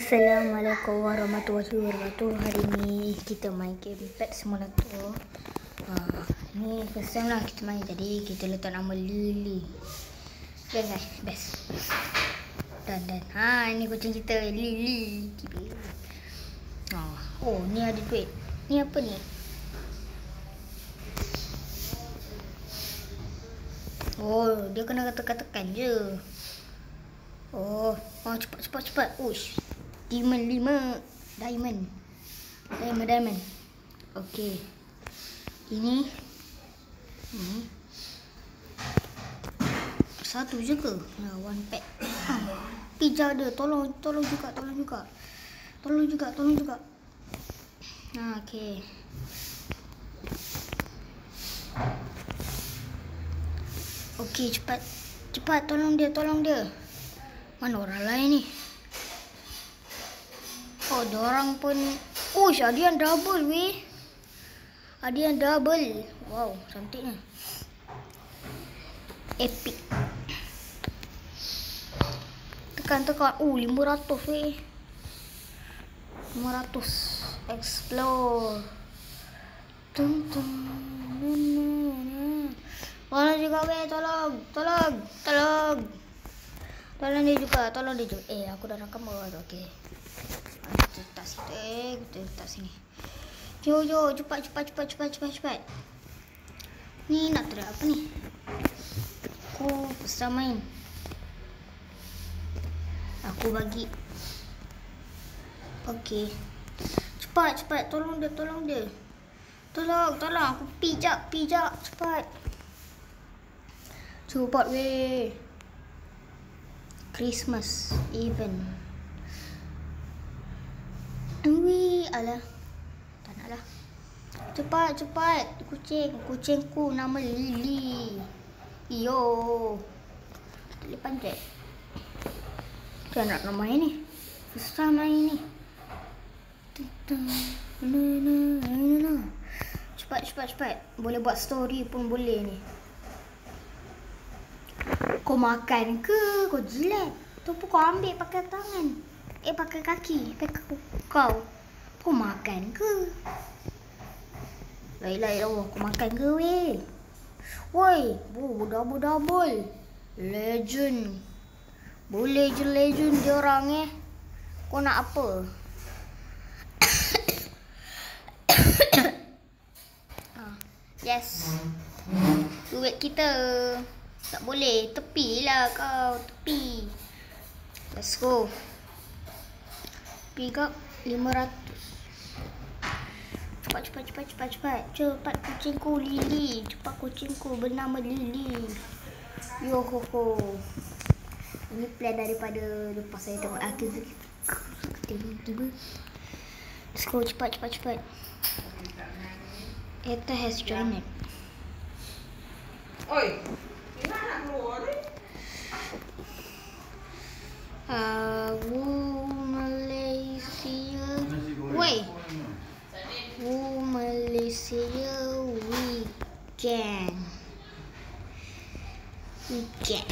Assalamualaikum warahmatullahi wabarakatuh. Hari ni kita main game Pet Simulator. Ha, ni first time lah kita main. Jadi kita letak nama Lily. Best guys, best. Dan dan. Ha, ini kucing kita Lily. Ha. Oh, ni ada duit. Ni apa ni? Oh, dia kena tekan-tekan je. Oh, oh cepat cepat cepat. Ush. Diamond lima. Diamond. Diamond, diamond. Okey. Ini. Ini. Satu je ke? Ya, one pack. Pijak dia. Tolong, tolong juga, tolong juga. Tolong juga, tolong juga. Ha, okey. Okey, cepat. Cepat, tolong dia, tolong dia. Mana orang lain ni? Oh, orang pun... Oh, ada yang double weh. Ada yang double. Wow, cantiknya. Epic. Tekan-tekan. Oh, 500 weh. 500. Explore. Tung tung. Tolong juga weh, tolong. Tolong. Tolong. Tolong dia juga, tolong dia juga. Eh, aku dah rakam bawa. Okey kita letak situ eh kita letak sini. Yo yo cepat cepat cepat cepat cepat cepat. Ni nak try apa ni? Aku pasal main. Aku bagi. Okey. Cepat cepat. Tolong dia tolong dia. Tolong tolong. Aku pijak pijak. Cepat. Cepat weh. Christmas event Ui, alah. Tak nak lah. Cepat, cepat. Kucing. Kucingku nama Lily. Yo. Tak boleh panjat. Macam nak nak main ni? Susah main ni. Cepat, cepat, cepat. Boleh buat story pun boleh ni. Kau makan ke? Kau jilat? Tu pun kau ambil pakai tangan. Eh pakai kaki. Pakai kau? Kau makan ke? Lai-lai lah Kau makan ke weh? Woi Bu double double Legend. Boleh je legend dia orang eh. Kau nak apa? Ah, Yes. Duit kita. Tak boleh. Tepilah kau. Tepi. Let's go pick up 500 cepat cepat cepat cepat cepat. Cepat kucingku Lily. Cepat kucingku bernama Lily. Yo ho ho. Ini plan daripada lepas saya tengok. Aku tiba-tiba. Let's go. Cepat cepat cepat. Eta has joined. It. Oi, ni? Uh, Malaysia weekend. Weekend.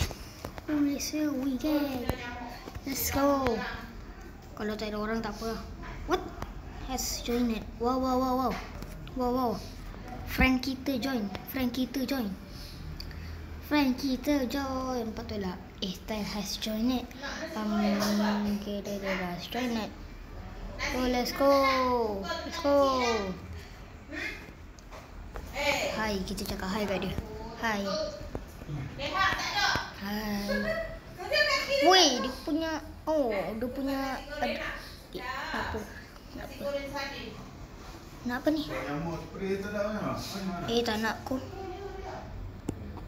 Oh Malaysia weekend. Let's go. Kalau tak ada orang tak apa. What? Has joined it. Wow wow wow wow. Wow wow. Friend kita join. Friend kita join. Friend kita join. Patutlah. Eh, Style has joined it. Um, kita dah join it. Oh, let's go. Let's go. Hai, kita cakap hai kat dia. Hai. Hai. Woi, dia punya oh, dia punya ad, apa? Apa? Nak apa ni? Eh, tak nak aku.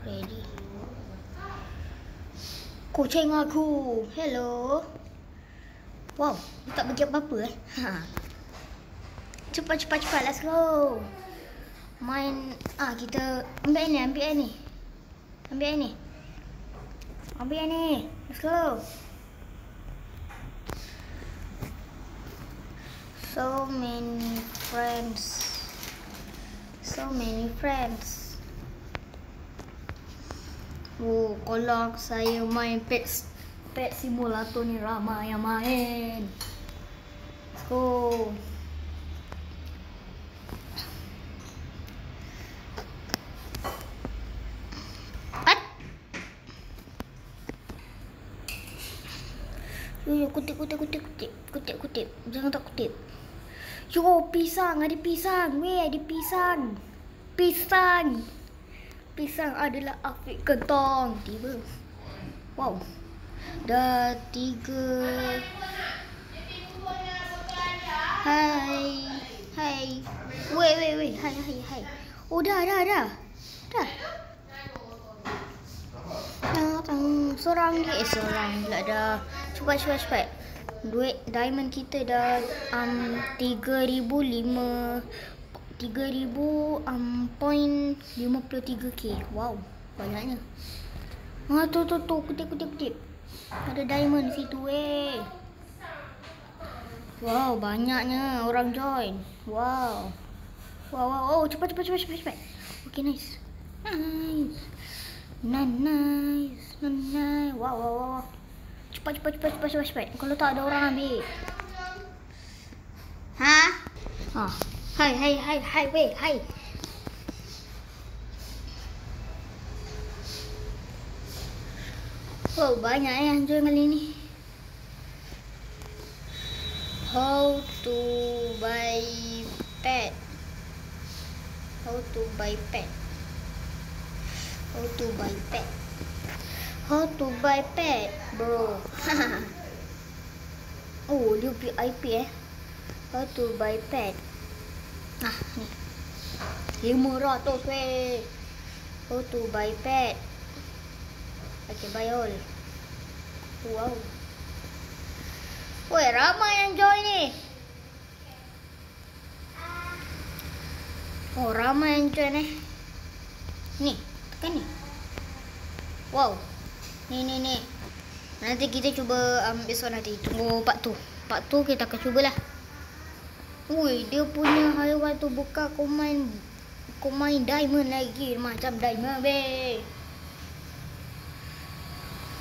Ready. Kucing aku. Hello. Wow, tak bagi apa-apa eh. Ha. Cepat cepat cepat let's go. Main ah kita ambil ni, ambil ni. Ambil ni. Ambil ni. Let's go. So many friends. So many friends. Oh, kalau saya main pets Pet Simulator ni ramai yang main. go. At. Yo yo kutip kutip kutip kutip kutip kutip jangan tak kutip. Yo pisang ada pisang weh ada pisang pisang pisang adalah afik kentong tiba. Wow. Dah tiga Hai. Hai. Wait, wait, wait. Hai, hai, hai. Oh, dah, dah, dah. Dah. Seorang dia. Eh, seorang pula dah. Cepat, cepat, cepat. Duit diamond kita dah um, 3,005 3,000 um, point 53k. Wow, banyaknya. Ah, tu, tu, tu. Kutip, kutip, kutip. Ada diamond di situ, eh. Wow, banyaknya orang join. Wow. Wow, wow, oh, cepat, cepat, cepat, cepat, cepat. Okay, nice. Nice. Nice, nice, nice. Wow, wow, wow. Cepat, cepat, cepat, cepat, cepat, cepat. Kalau tak ada orang ambil. Ha? Ha. Hai, hai, hai, hai, weh, hai. Wow, banyak eh yang join kali ni. How to buy pet? How to buy pet? How to buy pet? How to buy pet, bro? oh, dia VIP eh. How to buy pet? Ah, ni. Lima ratus weh. How to buy pet? Okay, buy all. Wow. Woi, ramai yang join ni. Oh, ramai yang join eh. Ni, tekan ni. Wow. Ni, ni, ni. Nanti kita cuba um, besok nanti. Tunggu part tu. Part tu kita akan cubalah. Woi, dia punya haiwan tu buka kau main kau main diamond lagi. Macam diamond, be.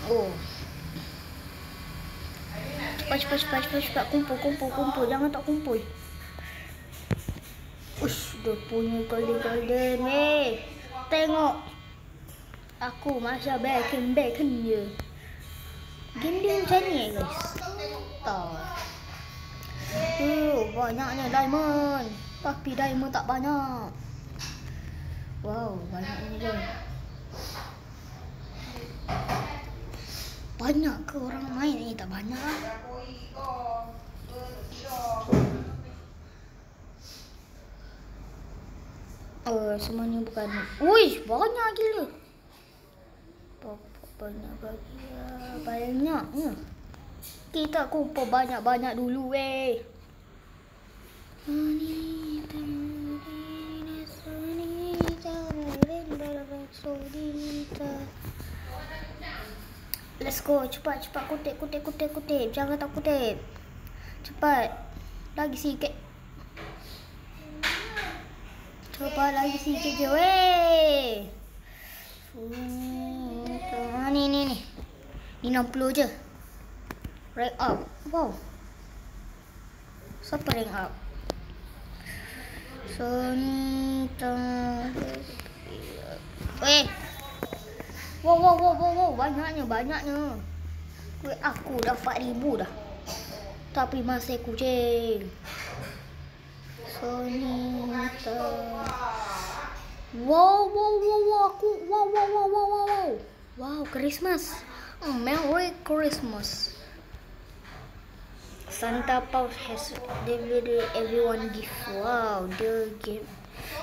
Oh. Cepat, cepat, cepat, cepat, cepat. Kumpul, kumpul, kumpul. Jangan tak kumpul. Ush, dia punya golden-golden weh. Tengok. Aku masa bacon bacon je. Game dia macam ni eh guys. Tak. Uh, banyaknya diamond. Tapi diamond tak banyak. Wow, banyaknya je. Banyak ke orang main ni? Tak banyak. Oh, semuanya bukan. Uish, banyak gila. Banyak lagi. Banyaknya. Kita kumpul banyak-banyak dulu weh. Let's go. Cepat, cepat. Kutip, kutip, kutip, kutip. Jangan tak kutip. Cepat. Lagi sikit. Cepat lagi sikit je. Weh. Hmm, ni, ni, ni. Ni 60 je. Rank up. Wow. Siapa rank up? So, ni. Weh. Wow, wow, wow, wow, wow. Banyaknya, banyaknya. Weh, aku dah 4000 dah. Tapi masih kucing. Sonita. Wow, wow, wow, wow, aku. Wow, wow, wow, wow, wow, wow. Wow, Christmas. Merry Christmas. Santa Claus has delivered everyone gift. Wow, the gift.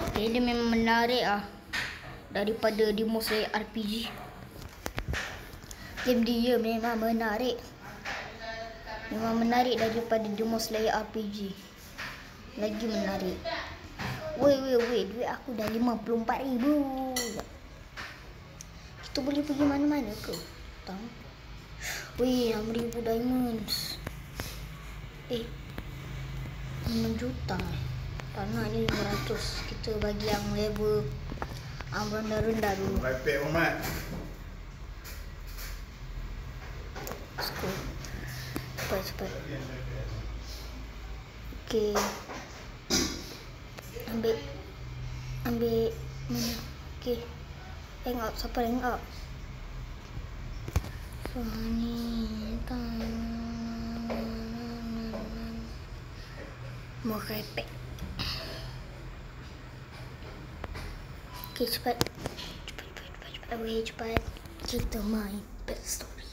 Okay, dia memang menarik ah. Daripada Demon Slayer RPG. Game dia memang menarik. Memang menarik daripada Demon Slayer RPG. Lagi menarik. Woi, woi, woi. Duit aku dah RM54,000. Kita boleh pergi mana-mana ke? Tak. Woi, RM6,000 diamonds. Eh. 6 juta. Tak nak ni 500. Kita bagi yang level um, rendah-rendah dulu. Baik, Umat. Go. Cepat, cepat. Okey. Ambil. Ambil. Mana? Okey. Hang up. Siapa hang up? So, ni. Mau. Okey, cepat. Cepat, cepat, cepat, cepat. Away, cepat. Kita main best story.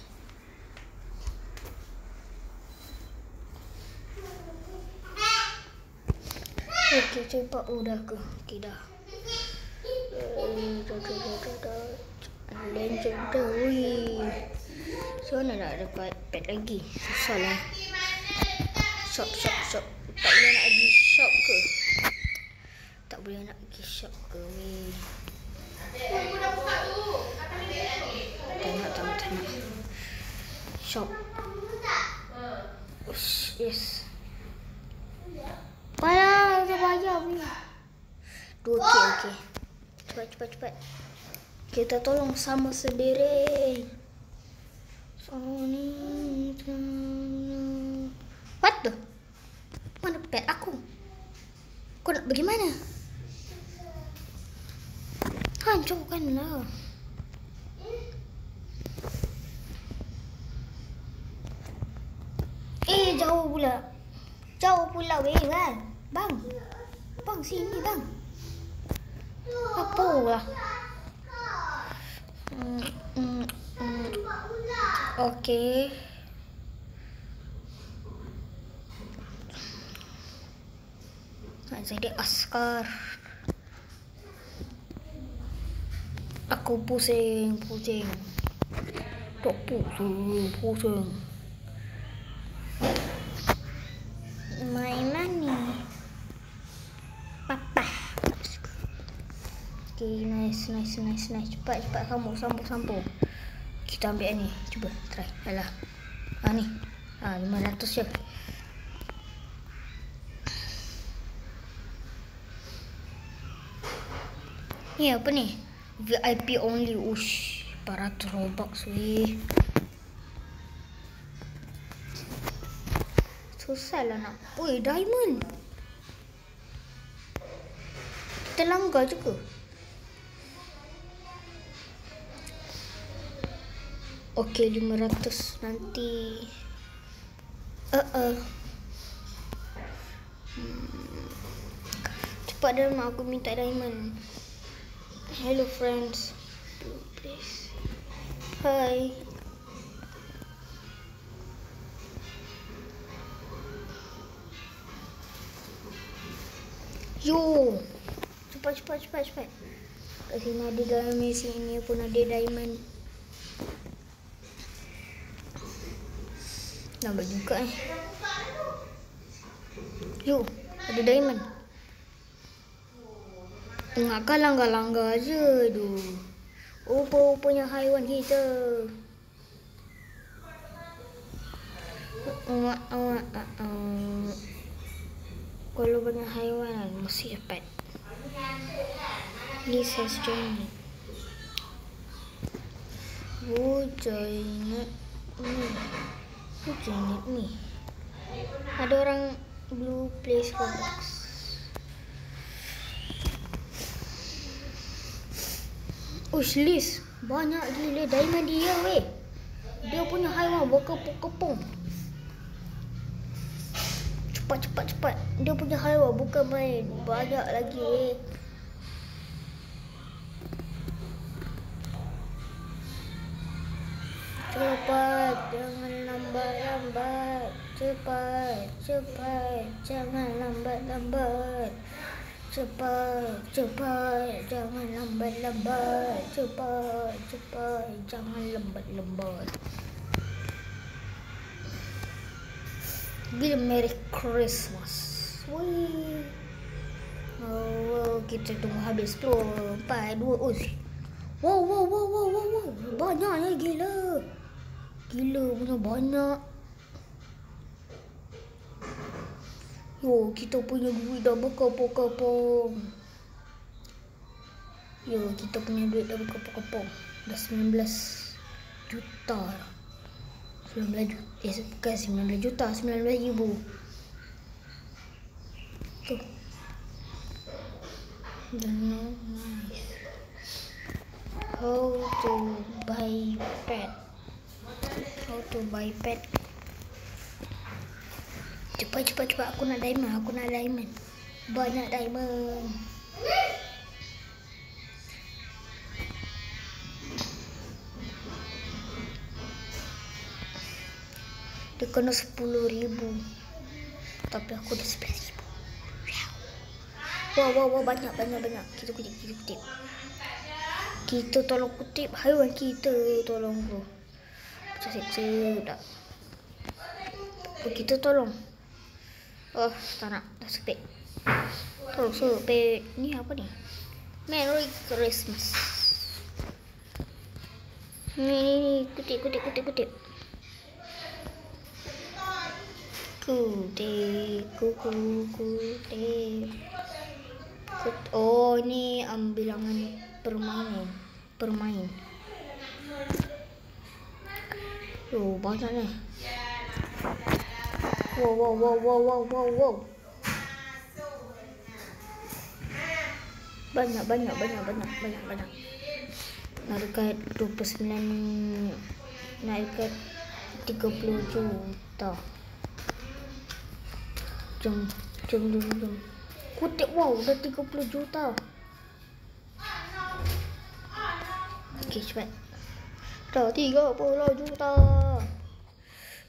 Okey, cepat. Oh, dah ke? Legendary. So, mana nak dapat pet lagi? Susah lah. Shop, shop, shop. Tak boleh nak pergi shop ke? Tak boleh nak pergi shop ke? Weh. Tak nak, tak nak, tak nak. Shop. Ush, yes. Payah, dah bayar punya. Dua K, okey. Cepat, cepat, cepat. Kita tolong sama sendiri. What the? Mana pet aku? Kau nak pergi mana? Hancurkanlah. Eh, jauh pula. Jauh pula weh kan. Bang. Bang sini bang. Apa lah? Okey. Nak jadi askar. Aku pusing, pusing. Tak pusing, pusing. Main mana? Papa. Okay, nice, nice, nice, nice. Cepat, cepat sambung, sambung, sambung. Kita ambil ni. Cuba, try. Alah. Ha, ni. Ha, 500 je. Ni apa ni? VIP only. Ush. 400 Robux weh. Susah lah nak. Oi, diamond. Kita langgar juga. Okey, 500 nanti. Uh -uh. Hmm. Cepat dah mak aku minta diamond. Hello friends. Please. Hi. Yo. Cepat cepat cepat cepat. Kat sini ada diamond, sini pun ada diamond. Nampak juga eh. Yo, ada diamond. Ingatkan langgar-langgar je tu. Rupa-rupanya haiwan kita. Uh, uh, uh. Kalau banyak haiwan mesti dapat. This has joined. Who joined me? Who joined me? Ada orang blue place box. Ush list Banyak gila diamond dia weh. Dia punya haiwan berkepung-kepung. Cepat cepat cepat. Dia punya haiwan bukan main. Banyak lagi weh Cepat Jangan lambat-lambat Cepat Cepat Jangan lambat-lambat Cepat, cepat, jangan lambat-lambat. Cepat, cepat, jangan lambat-lambat. Bila Merry Christmas. Wih. Oh, kita tunggu habis tu. Empat, dua, oh. Wow, wow, wow, wow, wow, wow. Banyaknya gila. Gila punya banyak. Yo, kita punya duit dah berkepung-kepung Yo, kita punya duit dah berkepung-kepung Dah 19 juta. 19 juta Eh, bukan 19 juta, 19 ribu. Tu Dan How to buy pet? Buy pet? Cepat cepat cepat aku nak diamond, aku nak diamond. Banyak diamond. Dia kena sepuluh ribu. Tapi aku dah sebelas ribu. Wow, wow, wow, banyak, banyak, banyak. Kita kutip, kita kutip. Kita tolong kutip haiwan kita tolong bro. Tak. Kita tolong. Oh, tak nak. Dah sepek. Tolong sepek. Ni apa ni? Merry Christmas. Ni, ni, ni. Kutip, kutip, kutip, kutip. Kutip, kutip, kutip. Oh, ni um, bilangan permainan. Permain. Oh, banyak ni. Wow, wow, wow, wow, wow, wow, wow. Banyak, banyak, banyak, banyak, banyak, banyak. Nak dekat 29, nak dekat 30 juta. Jom, jom, jom, jom. Kutip, wow, dah 30 juta. Okey, cepat. Dah 30 juta.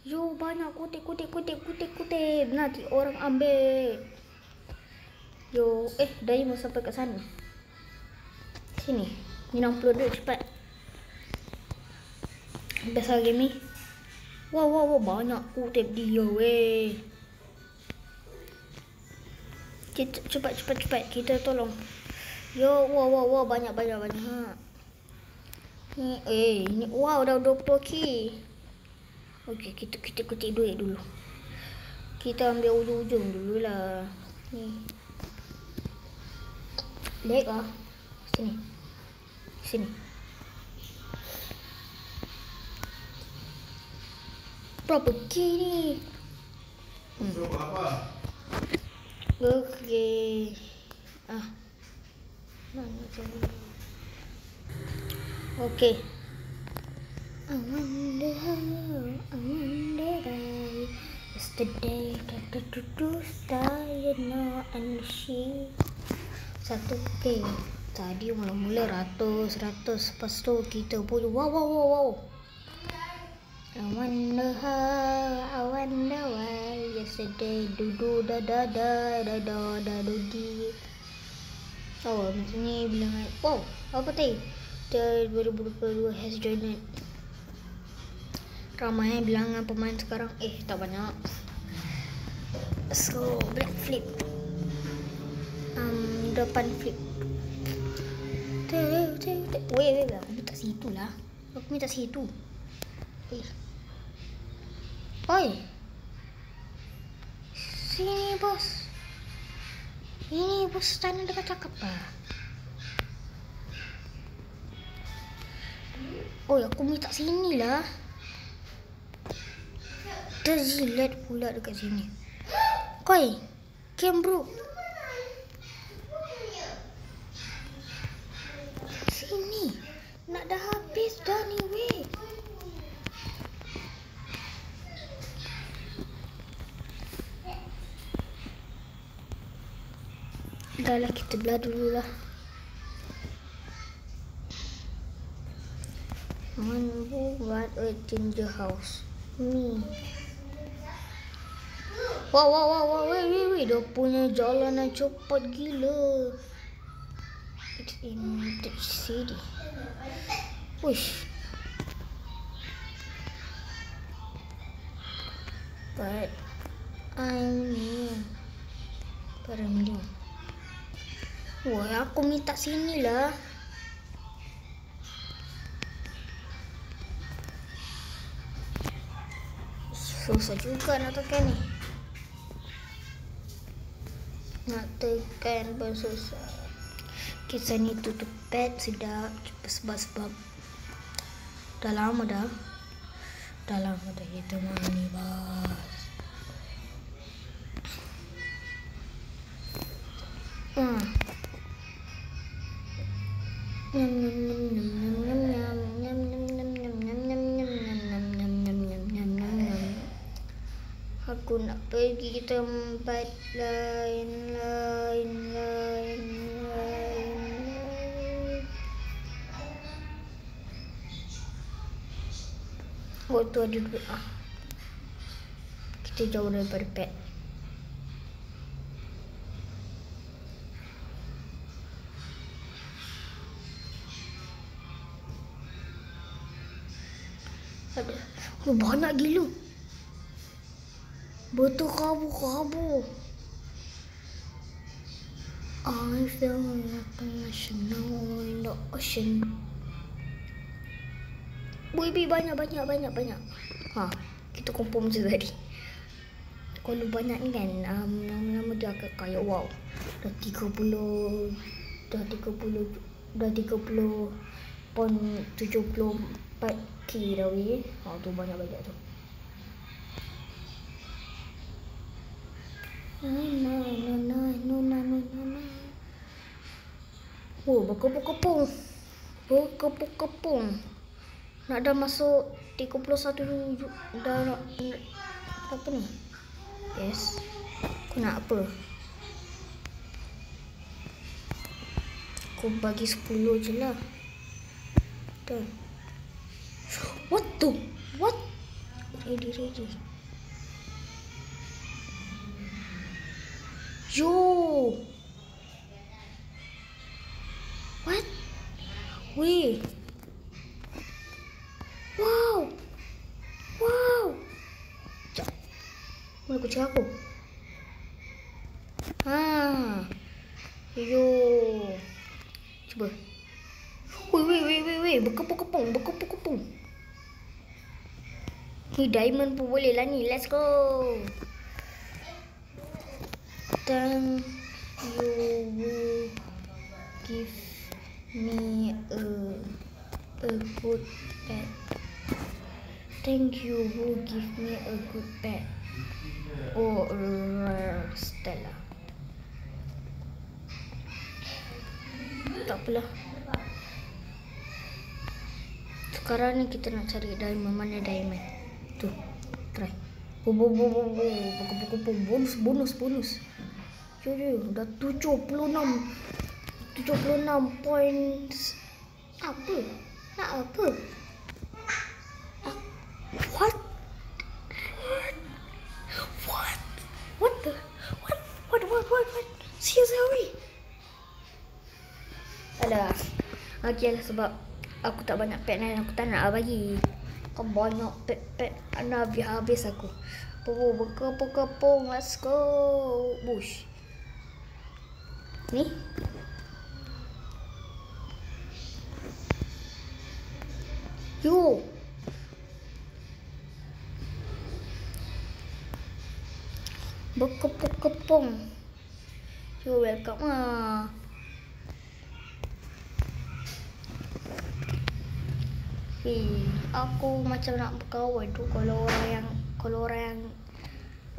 Yo, banyak kutip, kutip, kutip, kutip, kutip. Nanti orang ambil. Yo, eh, dah mau sampai ke sana. Sini. Ni 60 duit cepat. Biasa game ni. Wow, wow, wow, banyak kutip dia weh. Kita cepat, cepat, cepat. Kita tolong. Yo, wow, wow, wow, banyak, banyak, banyak. Ni, eh, ni, wow, dah 20 ki. Okey, kita kita kutip duit dulu. Kita ambil ujung-ujung dululah. Ni. Leg ah. Sini. Sini. Berapa key ni? Hmm. Apa? Okey. Ah. Mana tu? Okey. Wonder why Yesterday, da da star, you know, and she Satu K Tadi mula-mula ratus, ratus Lepas tu kita pun wow, wow, wow, wow I wonder how, I wonder why Yesterday, dudu da da da da da da do di Oh, macam ni bilangan Wow, apa tadi? Dia 2022 has joined ramai bilangan pemain sekarang eh tak banyak. So black flip. Um, depan flip. Wait wait aku minta situ lah. Aku minta situ. Eh. Oi. Sini bos. Ini bos tanya dekat cakap lah Oh, aku minta sini lah. Terzilat pula dekat sini. Koi, game bro. Sini. Nak dah habis dah ni weh. Dah lah kita belah dulu lah. Mampu buat a ginger house. Ni. Wow, wow, wow, wow, wait, wait, wait. Dia punya jalan yang cepat gila. It's in the city. Wish. But I'm new. But I'm new. Wah, aku minta sini lah. Susah juga nak tekan ni. Nak tekan susah. Kita ni tutup pet sudah sebab-sebab dah lama dah. Dah lama dah kita main ni bos. Hmm. Nyam tempat lain lain lain lain lain Oh tu ada dua ah. Kita jauh daripada pet Ada. Oh, banyak gila. Betul kabur-kabur. I feel like a snow in the ocean. Baby banyak banyak banyak banyak. Ha, kita kumpul macam tadi. Kalau banyak ni kan, um, lama-lama dia akan kaya wow. Dah 30 dah 30 dah 30 pon 74 k dah weh. Ha tu banyak-banyak tu. Oh, berkepung-kepung. Berkepung-kepung. Nak dah masuk 31 ju- dah nak, apa ni? Yes. Aku nak apa? Aku bagi 10 je lah. Betul. What the? What? Ready, ready. Yo! What? Weh. Wow. Wow. Mana kucing aku? Ha. Yo. Cuba. Weh, weh, weh, weh, weh. Berkepung-kepung, berkepung-kepung. Ni diamond pun boleh lah ni. Let's go. Then you will give me a a good pet. Thank you who give me a good pet. Oh, uh, Stella. Tak apalah. Sekarang ni kita nak cari diamond. Mana diamond? Tu. Try. Bu bu bu bu bu. Bu. Bonus bonus bonus. Jadi dah 76. 76 points. Apa? Nak apa? Ah, What? What? What? What the? What? What? What? What? What? Seriously? Alah. Okay lah sebab aku tak banyak pet dan aku tak nak bagi. Kau banyak pet-pet nak habis-habis aku. Pukul berkepung-kepung. Let's go. Bush. Ni. Yo. Berkepung-kepung. Yo, welcome lah. Eh, aku macam nak berkawan tu kalau orang yang kalau orang yang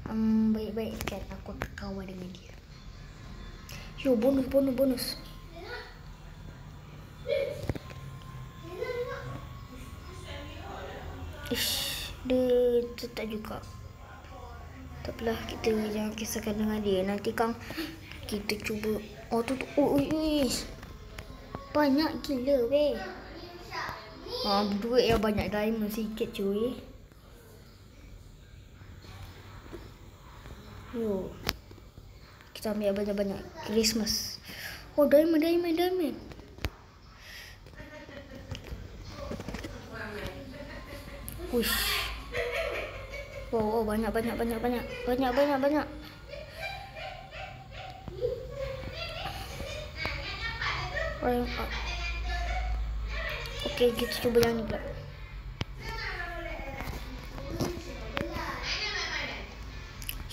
um, baik-baik kan aku akan kawan dengan dia. Yo, bonus, bonus, bonus. Ish, dia tetap juga. Tak apalah, kita jangan kisahkan dengan dia. Nanti kan kita cuba. Oh, tu tu. Oh, ish. Banyak gila, weh. Ha, duit yang banyak diamond sikit cuy. Yo. Kita ambil banyak-banyak Christmas. Oh, diamond, diamond, diamond. Push. Oh, oh, banyak, banyak, banyak, banyak. Banyak, banyak, banyak. Rank up. Okey, kita cuba yang ni pula.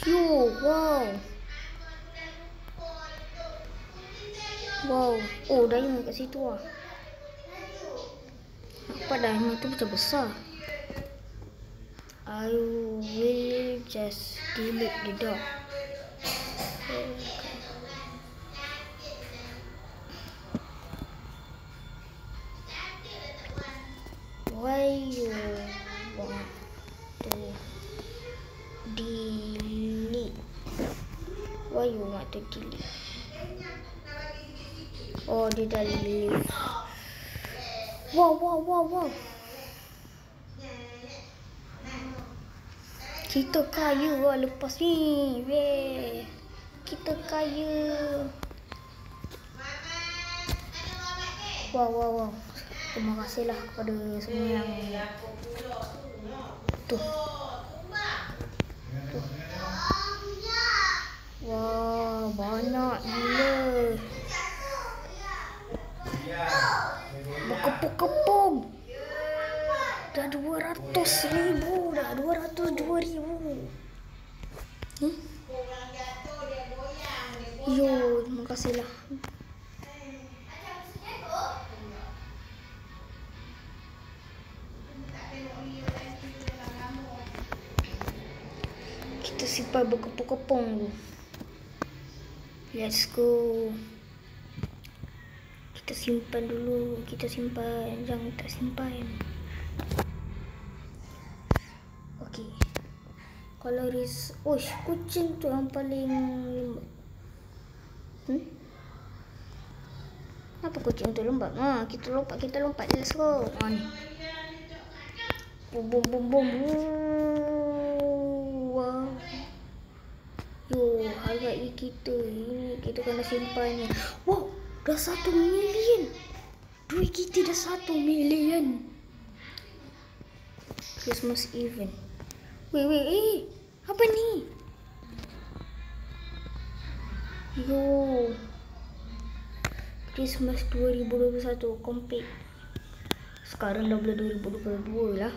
Yo, wow. Wow. Oh, diamond kat situ ah. Nampak diamond tu macam besar. I will just delete the dog. Dia dah delete wow wow wow wow. Kita kaya lah lepas ni. Weh. kita kaya. Wow wow wow. Terima kasihlah kepada semua yang tu Wah, banyak gila. Berkepung-kepung. Dah 200 ribu dah. 202 ribu. Hmm? Yo, terima kasihlah. Kita simpan berkepung-kepung. Let's go. Kita simpan dulu. Kita simpan. Jangan tak simpan. Okey. Kalau ris... Uish, kucing tu yang paling lembut. Hmm? Apa kucing tu lembut? Ha, kita lompat, kita lompat. Let's go. Ha, ni. Bum, bum, bum, bum. Yo, hargai kita ini kita kena simpan ni. Wow, dah satu million. Duit kita dah satu million. Christmas event. Wait, wait, eh. Apa ni? Yo. Christmas 2021 complete. Sekarang dah boleh 2022 lah.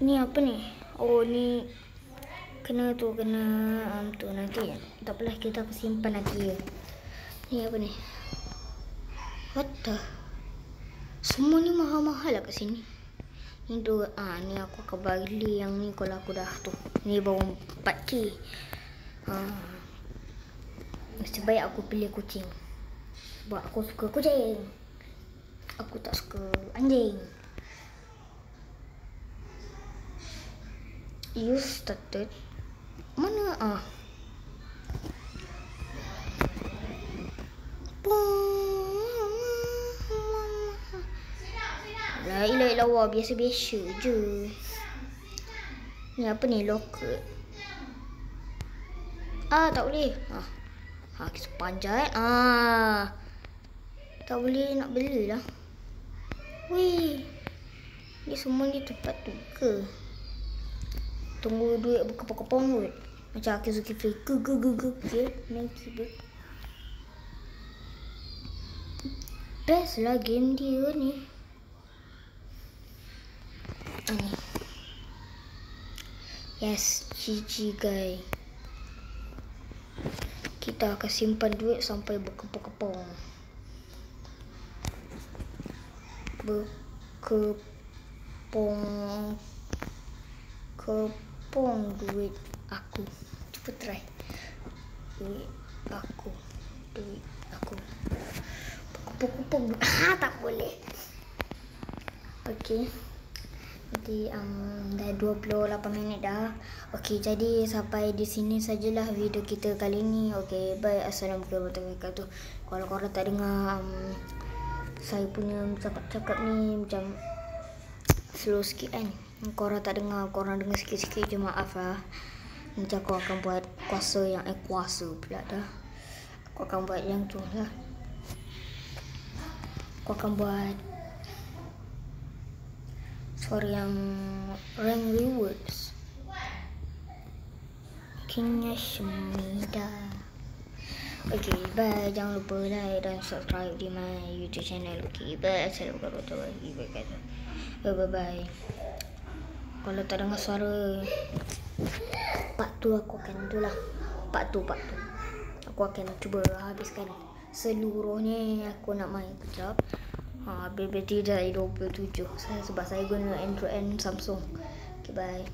Ni apa ni? Oh ni kena tu kena um, tu nanti. Tak apalah kita akan simpan nanti ya. Ni apa ni? What the? Semua ni mahal-mahal lah kat sini. Ni tu ah ni aku akan beli yang ni kalau aku dah tu. Ni baru 4k. Ha. Mesti baik aku pilih kucing. Sebab aku suka kucing. Aku tak suka anjing. You started Mana? Ah. La ilah ilah wah biasa-biasa je. Ni apa ni locker Ah tak boleh. Ah. Ha kita panjat ah. Tak boleh nak beli lah. Wih Ni semua ni tempat tu ke Tunggu duit berkepung-kepung kot. Macam Aki Zulkifli. Ge ge ge ge ge. Nanti ber. Best lah game dia ni. Ah, ni. Yes, GG guy. Kita akan simpan duit sampai berkepung-kepung. Berkepung kepung duit aku. Cuba try. Duit aku. Duit aku. Kepung-kepung. Ha, tak boleh. Okey. Jadi um, dah 28 minit dah. Okey, jadi sampai di sini sajalah video kita kali ni. Okey, bye. Assalamualaikum warahmatullahi wabarakatuh. Kalau korang tak dengar um, saya punya cakap-cakap ni macam slow sikit kan. Korang tak dengar, korang dengar sikit-sikit je maaf lah. Nanti aku akan buat kuasa yang eh kuasa pula dah. Aku akan buat yang tu lah. Aku akan buat suara yang rank rewards. Kingnya Semida. Okay, bye. Jangan lupa like dan subscribe di my YouTube channel. Okay, bye. Assalamualaikum warahmatullahi wabarakatuh. Bye, bye, bye. Kalau tak dengar suara Part tu aku akan tu lah Part tu, part tu Aku akan cuba habiskan. Seluruhnya aku nak main kejap. Ha, Habis bateri dah 27 saya, Sebab saya guna Android and Samsung. Okay bye